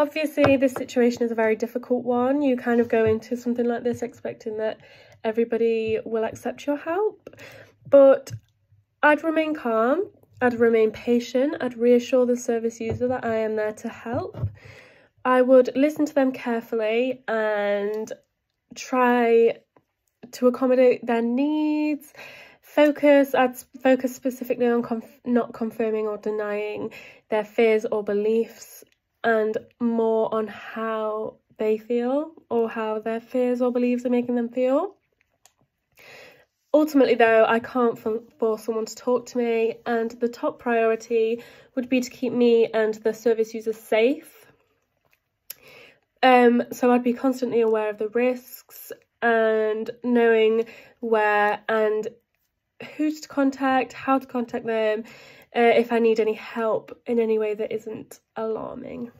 obviously this situation is a very difficult one. You kind of go into something like this expecting that everybody will accept your help. But I'd remain calm, I'd remain patient, I'd reassure the service user that I am there to help. I would listen to them carefully and try to accommodate their needs. Focus, I'd focus specifically on conf- not confirming or denying their fears or beliefs and more on how they feel or how their fears or beliefs are making them feel. Ultimately, though, I can't force someone to talk to me, and the top priority would be to keep me and the service users safe. Um, so I'd be constantly aware of the risks and knowing where and who to contact, how to contact them, uh, if I need any help in any way that isn't alarming.